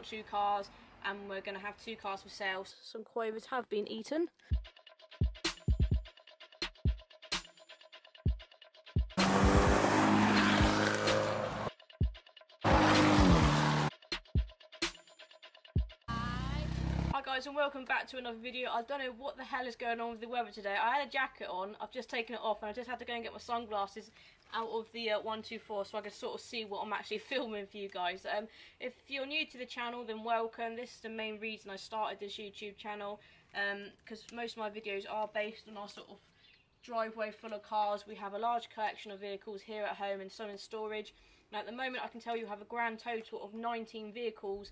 bought two cars and we're going to have two cars for sale. Some quavers have been eaten. And welcome back to another video. I don't know what the hell is going on with the weather today. I had a jacket on, I've just taken it off and I just had to go and get my sunglasses out of the uh, 124 so I can sort of see what I'm actually filming for you guys. Um, if you're new to the channel then welcome. This is the main reason I started this YouTube channel because um, most of my videos are based on our sort of driveway full of cars. We have a large collection of vehicles here at home and some in storage. Now at the moment I can tell you have a grand total of 19 vehicles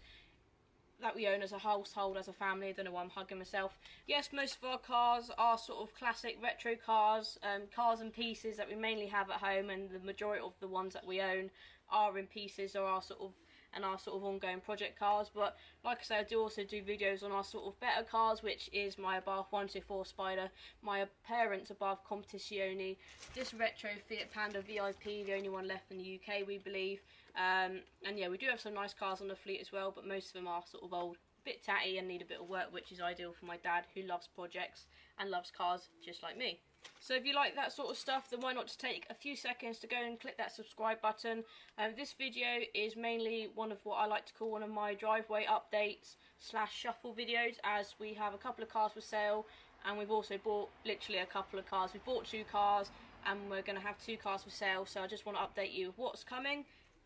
that we own as a household, as a family. I don't know why I'm hugging myself. Yes, most of our cars are sort of classic retro cars, um, cars and pieces that we mainly have at home, and the majority of the ones that we own are in pieces or are sort of and our sort of ongoing project cars but like I say I do also do videos on our sort of better cars which is my Abarth 124 Spider my parents Abarth Competizione this retro Fiat Panda VIP the only one left in the UK we believe. Um, and yeah we do have some nice cars on the fleet as well but most of them are sort of old bit tatty and need a bit of work which is ideal for my dad who loves projects and loves cars just like me so if you like that sort of stuff, then why not just take a few seconds to go and click that subscribe button. Um, this video is mainly one of what I like to call one of my driveway updates slash shuffle videos as we have a couple of cars for sale and we've also bought literally a couple of cars. We've bought two cars and we're going to have two cars for sale so I just want to update you what's coming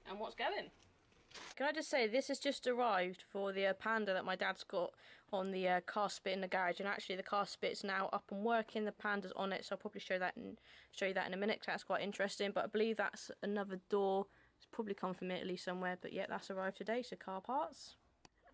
and what's going. Can I just say, this has just arrived for the uh, Panda that my dad's got on the uh, car spit in the garage, and actually the car spit's now up and working. The Panda's on it, so I'll probably show that and show you that in a minute. That's quite interesting. But I believe that's another door. It's probably come from Italy somewhere, but yeah, that's arrived today. So car parts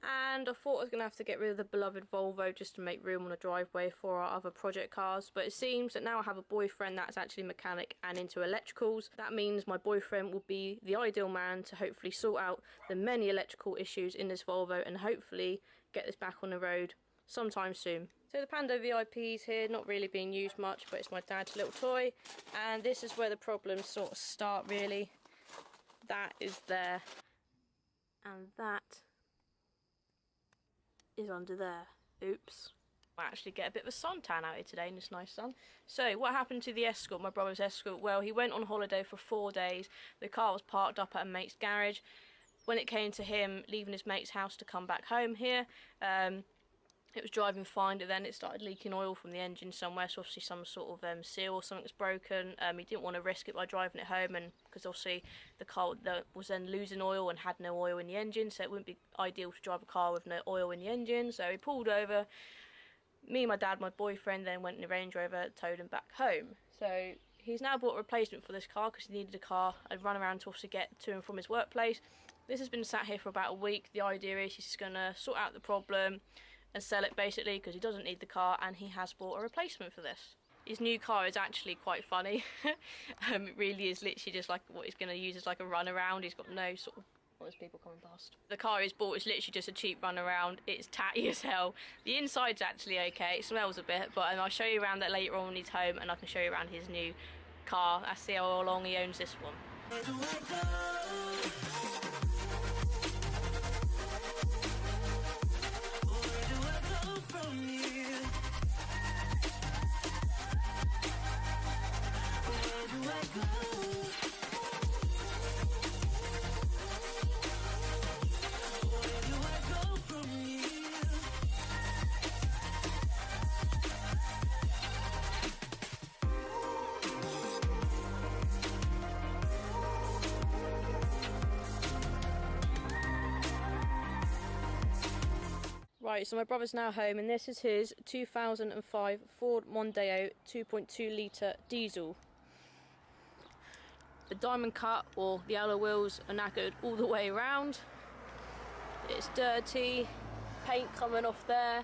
and I thought I was going to have to get rid of the beloved Volvo just to make room on the driveway for our other project cars but it seems that now I have a boyfriend that's actually mechanic and into electricals that means my boyfriend will be the ideal man to hopefully sort out the many electrical issues in this Volvo and hopefully get this back on the road sometime soon. So the Panda VIP is here, not really being used much but it's my dad's little toy and this is where the problems sort of start really. That is there and that is under there. Oops. I actually get a bit of a suntan out here today in this nice sun. So, what happened to the Escort, my brother's Escort? Well, he went on holiday for four days. The car was parked up at a mate's garage. When it came to him leaving his mate's house to come back home here, um, it was driving fine, but then it started leaking oil from the engine somewhere. So obviously some sort of um, seal or something's broken. Um, he didn't want to risk it by driving it home, and because obviously the car was then losing oil and had no oil in the engine, so it wouldn't be ideal to drive a car with no oil in the engine. So he pulled over. Me, and my dad, my boyfriend then went in the Range Rover, towed him back home. So he's now bought a replacement for this car because he needed a car and run around to also get to and from his workplace. This has been sat here for about a week. The idea is he's going to sort out the problem and sell it basically because he doesn't need the car and he has bought a replacement for this. His new car is actually quite funny. um, it really is literally just like what he's going to use as like a run around. He's got no sort of what is people coming past. The car he's bought is literally just a cheap run around. It's tatty as hell. The inside's actually okay. It smells a bit, but I'll show you around that later on when he's home and I can show you around his new car. I see how long he owns this one. Right, so my brother's now home and this is his 2005 Ford Mondeo 2.2 litre diesel. The diamond cut or the alloy wheels are knackered all the way around. It's dirty, paint coming off there,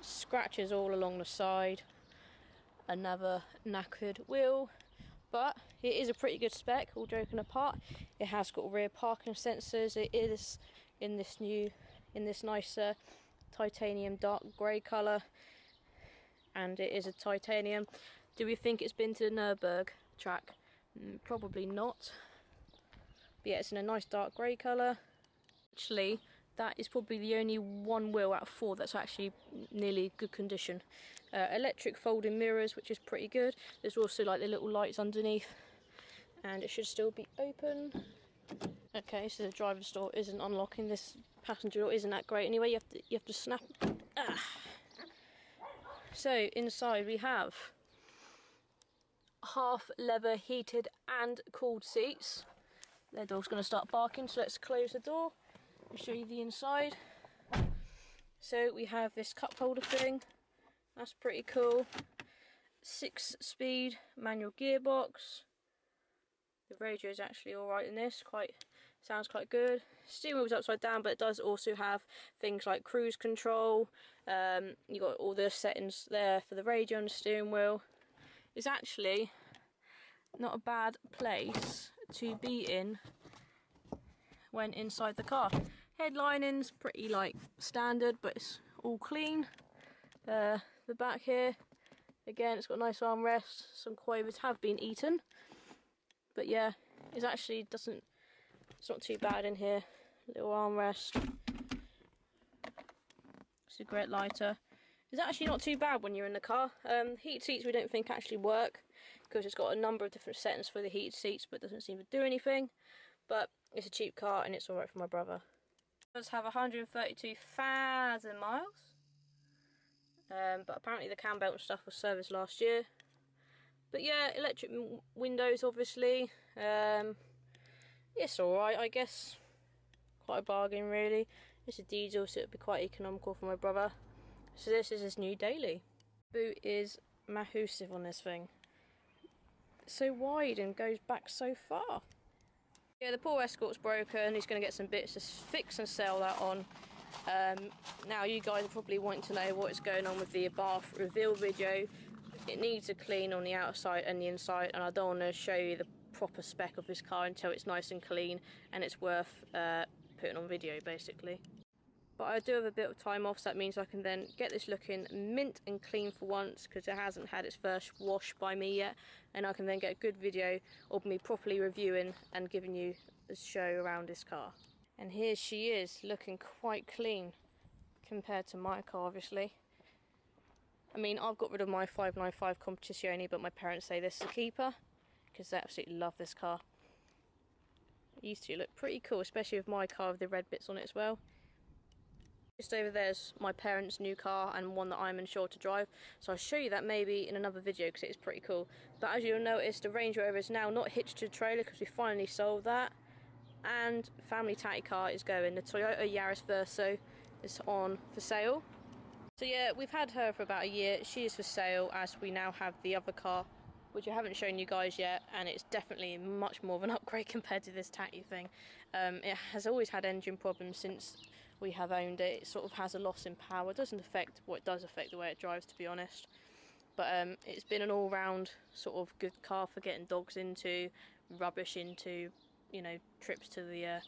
scratches all along the side. Another knackered wheel, but it is a pretty good spec, all joking apart. It has got rear parking sensors, it is in this new, in this nicer titanium dark grey colour and it is a titanium. Do we think it's been to the Nürburgring track? Mm, probably not. But yeah, it's in a nice dark grey colour. Actually, that is probably the only one wheel out of four that's actually nearly good condition. Uh, electric folding mirrors, which is pretty good. There's also like the little lights underneath, and it should still be open. Okay, so the driver's door isn't unlocking. This passenger door isn't that great anyway. You have to you have to snap. Ah. So inside we have half leather heated and cooled seats. Their dog's going to start barking, so let's close the door and show you the inside. So we have this cup holder thing. That's pretty cool. Six speed manual gearbox. The radio is actually alright in this, quite sounds quite good. Steering wheel's upside down, but it does also have things like cruise control. Um, you got all the settings there for the radio and the steering wheel. It's actually not a bad place to be in when inside the car. Headlining's pretty like standard, but it's all clean. Uh, the back here, again, it's got nice armrests. Some quavers have been eaten, but yeah, it actually doesn't. It's not too bad in here. Little armrest, cigarette lighter. It's actually not too bad when you're in the car. Um, heat seats we don't think actually work because it's got a number of different settings for the heated seats, but doesn't seem to do anything. But it's a cheap car and it's alright for my brother. It does have 132,000 miles. Um, but apparently the cam belt and stuff was serviced last year. But yeah, electric windows obviously. Um, it's alright, I guess. Quite a bargain really. It's a diesel, so it'd be quite economical for my brother. So this is his new daily. Boot is massive on this thing. so wide and goes back so far. Yeah, the poor Escort's broken. He's going to get some bits to fix and sell that on. Um, now, you guys are probably wanting to know what is going on with the Abarth reveal video. It needs a clean on the outside and the inside, and I don't want to show you the proper spec of this car until it's nice and clean and it's worth uh, putting on video, basically. But I do have a bit of time off, so that means I can then get this looking mint and clean for once because it hasn't had its first wash by me yet. And I can then get a good video of me properly reviewing and giving you a show around this car. And here she is, looking quite clean compared to my car, obviously. I mean, I've got rid of my 595 Competizione, but my parents say this is a keeper because they absolutely love this car. It used to look pretty cool, especially with my car with the red bits on it as well. Just over there's my parents' new car and one that I'm unsure to drive. So I'll show you that maybe in another video because it's pretty cool. But as you'll notice, the Range Rover is now not hitched to the trailer because we finally sold that. And family tatty car is going. The Toyota Yaris Verso is on for sale. So yeah, we've had her for about a year. She is for sale as we now have the other car which I haven't shown you guys yet, and it's definitely much more of an upgrade compared to this tatty thing. Um, it has always had engine problems since we have owned it. It sort of has a loss in power. It doesn't affect what well, does affect the way it drives, to be honest. But um, it's been an all-round sort of good car for getting dogs into, rubbish into, you know, trips to the uh,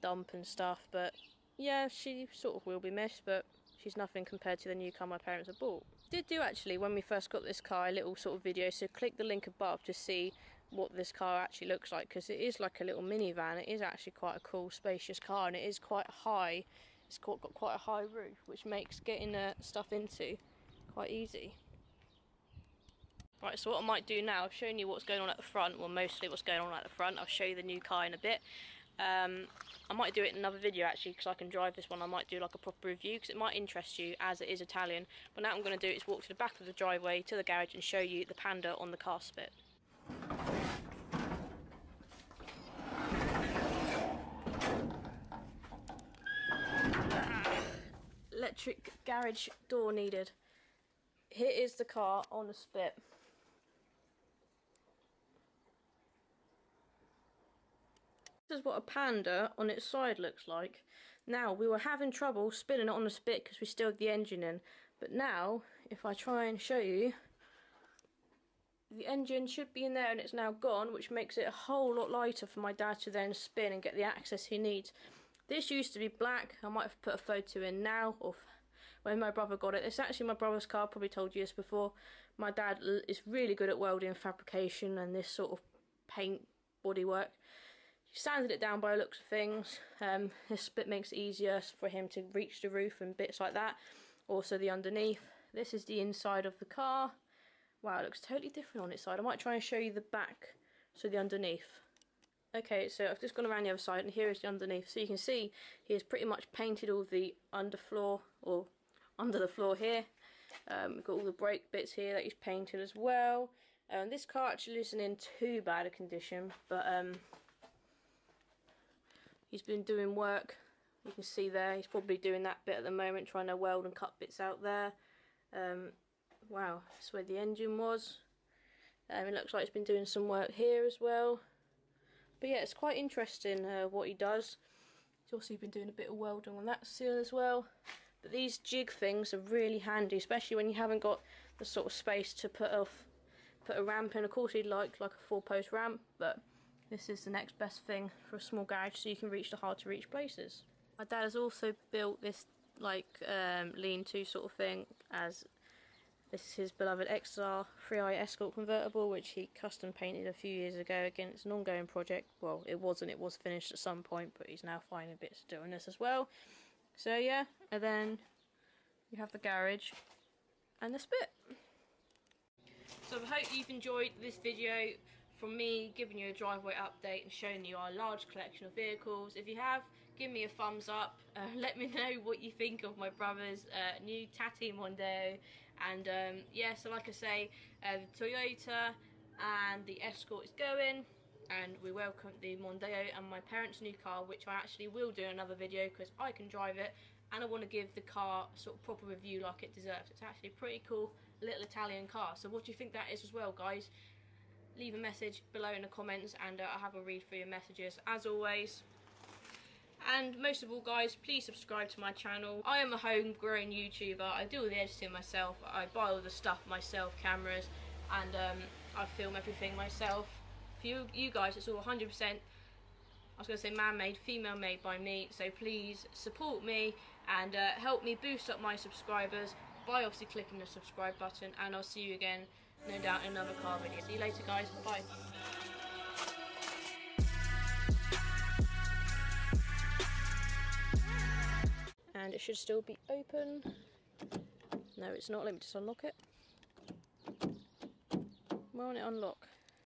dump and stuff. But yeah, she sort of will be missed, but she's nothing compared to the new car my parents have bought. Did do actually when we first got this car a little sort of video, so click the link above to see what this car actually looks like because it is like a little minivan. It is actually quite a cool, spacious car, and it is quite high it's got, got quite a high roof, which makes getting uh, stuff into quite easy. Right, so what I might do now, I've shown you what's going on at the front, well mostly what's going on at the front, I'll show you the new car in a bit. Um, I might do it in another video actually because I can drive this one, I might do like a proper review because it might interest you as it is Italian. But now I'm going to do is walk to the back of the driveway to the garage and show you the Panda on the car spit. Electric garage door needed. Here is the car on the spit. This is what a Panda on its side looks like. Now, we were having trouble spinning it on the spit because we still had the engine in. But now, if I try and show you, the engine should be in there and it's now gone, which makes it a whole lot lighter for my dad to then spin and get the access he needs. This used to be black. I might have put a photo in now of when my brother got it. It's actually my brother's car. Probably told you this before. My dad is really good at welding, fabrication, and this sort of paint bodywork. he sanded it down by the looks of things. Um, this bit makes it easier for him to reach the roof and bits like that. Also the underneath. This is the inside of the car. Wow, it looks totally different on its side. I might try and show you the back, so the underneath. Okay, so I've just gone around the other side and here is the underneath. So you can see he has pretty much painted all the underfloor, or under the floor here. Um, we've got all the brake bits here that he's painted as well. Um, this car actually isn't in too bad a condition, but um, he's been doing work. You can see there, he's probably doing that bit at the moment, trying to weld and cut bits out there. Um, wow, that's where the engine was. Um, it looks like he's been doing some work here as well. But yeah, it's quite interesting uh, what he does. He's also been doing a bit of welding on that seal as well. But these jig things are really handy, especially when you haven't got the sort of space to put off put a ramp in. Of course, he'd like like a four post ramp, but this is the next best thing for a small garage, so you can reach the hard to reach places. My dad has also built this like um, lean-to sort of thing as this is his beloved XR 3i Escort convertible, which he custom painted a few years ago. Again, it's an ongoing project. Well, it wasn't. It was finished at some point, but he's now finding bits to do on this as well. So yeah, and then you have the garage and the spit. So I hope you've enjoyed this video from me giving you a driveway update and showing you our large collection of vehicles. If you have, give me a thumbs up. Uh, let me know what you think of my brother's uh, new Tati Mondeo and um, yeah, so like I say, uh, the Toyota and the Escort is going and we welcome the Mondeo and my parents' new car, which I actually will do another video because I can drive it and I want to give the car sort of proper review like it deserves. It's actually a pretty cool little Italian car. So what do you think that is as well, guys? Leave a message below in the comments and uh, I'll have a read through your messages. As always, and most of all guys, please subscribe to my channel. I am a homegrown YouTuber. I do all the editing myself. I buy all the stuff myself, cameras, and um, I film everything myself. For you, you guys, it's all 100%, I was going to say man-made, female-made by me. So please support me and uh, help me boost up my subscribers by obviously clicking the subscribe button. And I'll see you again, no doubt, in another car video. See you later guys. Bye. Should still be open. No, it's not. Let me just unlock it. Why won't it unlock?